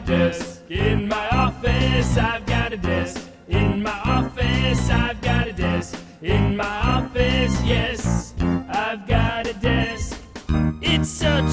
got a desk. In my office, I've got a desk. In my office, I've got a desk. In my office, yes, I've got a desk. It's such